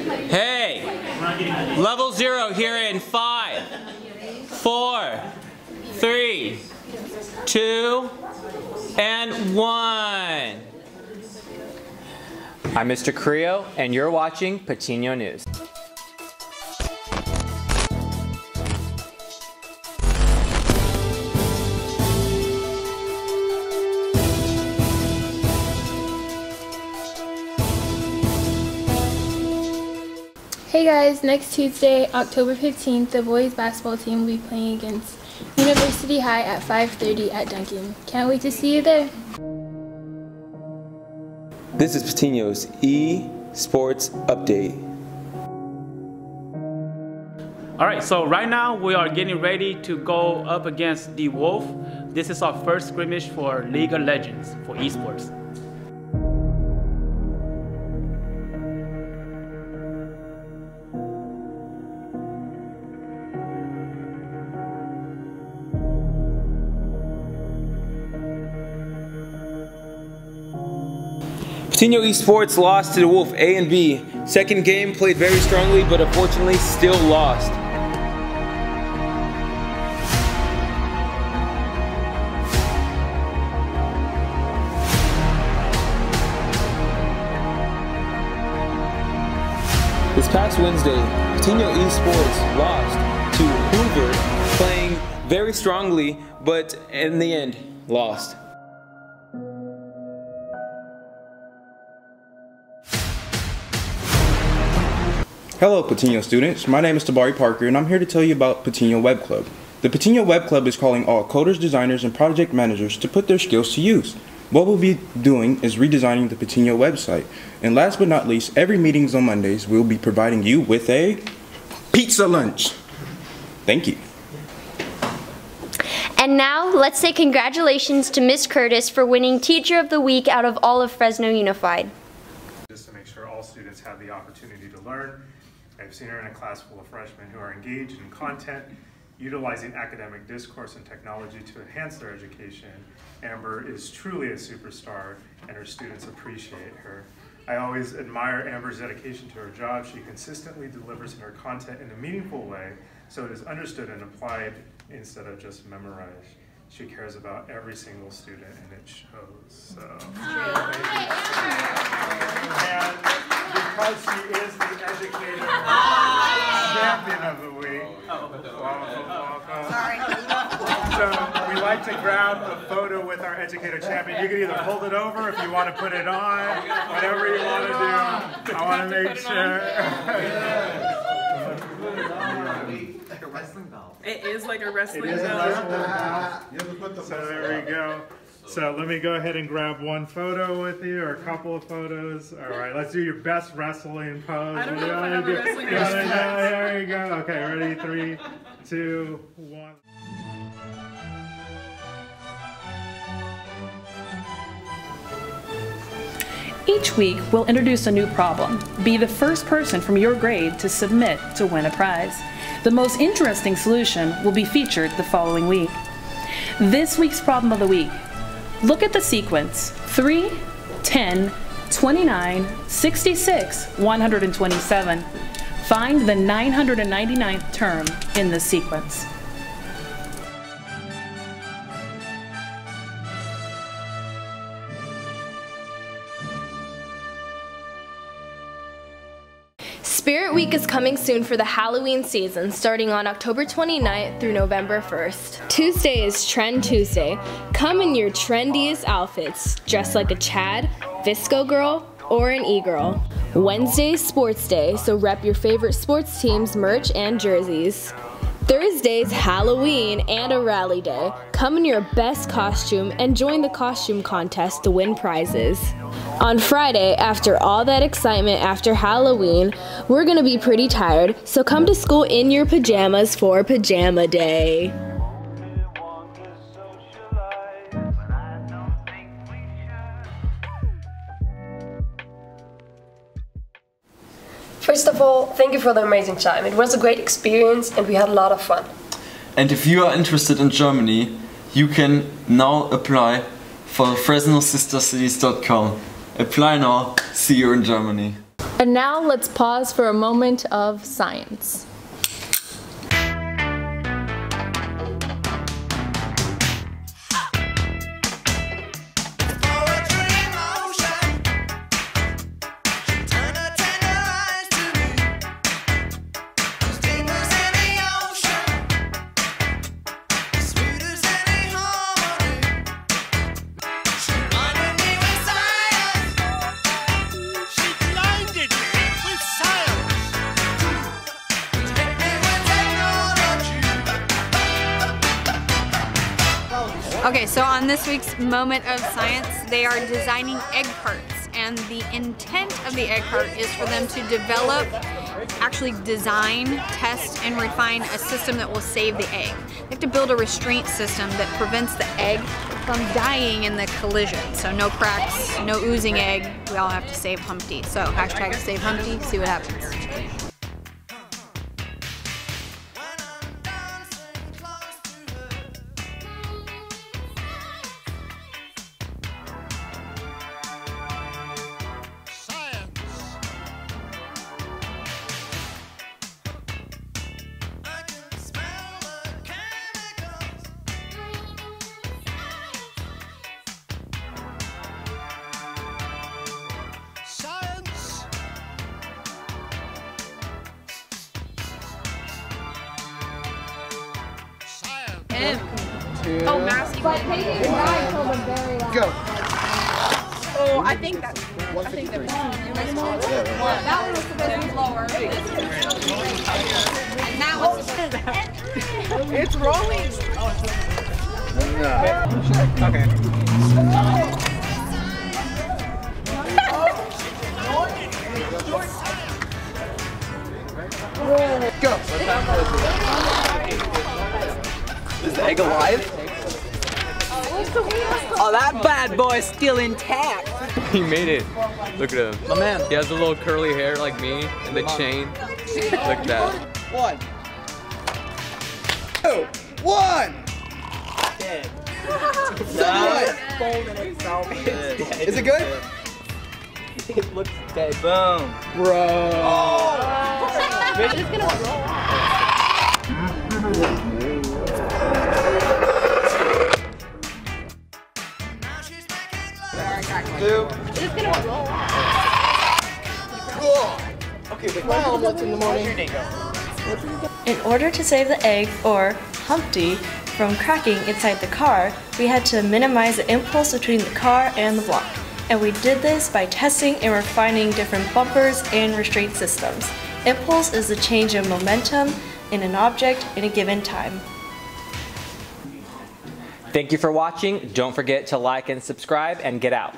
Hey, level zero here in five, four, three, two, and one. I'm Mr. Creo, and you're watching Patiño News. Hey guys, next Tuesday, October 15th, the boys basketball team will be playing against University High at 5.30 at Duncan. Can't wait to see you there. This is Patiño's E Sports Update. All right, so right now we are getting ready to go up against the Wolf. This is our first scrimmage for League of Legends for esports. Patiño Esports lost to the Wolf A and B. Second game played very strongly, but unfortunately still lost. This past Wednesday, Patiño Esports lost to Hoover, playing very strongly, but in the end, lost. Hello, Patiño students. My name is Tabari Parker, and I'm here to tell you about Patiño Web Club. The Patiño Web Club is calling all coders, designers, and project managers to put their skills to use. What we'll be doing is redesigning the Patiño website. And last but not least, every meetings on Mondays, we'll be providing you with a pizza lunch. Thank you. And now, let's say congratulations to Miss Curtis for winning Teacher of the Week out of all of Fresno Unified. just to make sure all students have the opportunity to learn. I've seen her in a class full of freshmen who are engaged in content, utilizing academic discourse and technology to enhance their education. Amber is truly a superstar, and her students appreciate her. I always admire Amber's dedication to her job. She consistently delivers her content in a meaningful way so it is understood and applied instead of just memorized. She cares about every single student, and it shows. So, thank you. And because she is the educator oh, champion of the week. So we like to grab a photo with our educator champion. You can either hold it over if you want to put it on, whatever you want to do. I want to make sure. Like a wrestling belt. It is like a wrestling is a belt. wrestling belt. So there we go. So let me go ahead and grab one photo with you, or a couple of photos. All right, let's do your best wrestling pose. I don't know if I have a wrestling pose. do- There you go. Okay, ready? Three, two, one. Each week, we'll introduce a new problem. Be the first person from your grade to submit to win a prize. The most interesting solution will be featured the following week. This week's problem of the week look at the sequence 3, 10, 29, 66, 127. Find the 999th term in the sequence. Spirit Week is coming soon for the Halloween season, starting on October 29th through November 1st. Tuesday is Trend Tuesday. Come in your trendiest outfits, dressed like a Chad, VSCO girl, or an e-girl. Wednesday is Sports Day, so rep your favorite sports teams, merch, and jerseys. Thursday's Halloween and a rally day. Come in your best costume and join the costume contest to win prizes. On Friday, after all that excitement after Halloween, we're gonna be pretty tired, so come to school in your pajamas for Pajama Day. First of all, thank you for the amazing time. It was a great experience and we had a lot of fun. And if you are interested in Germany, you can now apply for FresnoSisterCities.com. Apply now, see you in Germany. And now let's pause for a moment of science. Okay, so on this week's Moment of Science, they are designing egg carts, and the intent of the egg cart is for them to develop, actually design, test, and refine a system that will save the egg. They have to build a restraint system that prevents the egg from dying in the collision. So no cracks, no oozing egg, we all have to save Humpty. So hashtag save Humpty, see what happens. M. Oh, masculine. Go. Oh, I think that. I think that. That one was supposed to be lower. And that was. It's rolling. No. Okay. Go. Is egg alive? Oh, oh, that bad boy's still intact. He made it. Look at him. My man. He has a little curly hair like me and the chain. Look at that. One. Two. One. Dead. Is it good? It looks dead. Boom. Bro. Oh. It's just gonna roll but what's in the morning? In order to save the egg, or Humpty, from cracking inside the car, we had to minimize the impulse between the car and the block. And we did this by testing and refining different bumpers and restraint systems. Impulse is the change in momentum in an object in a given time. Thank you for watching. Don't forget to like and subscribe and get out.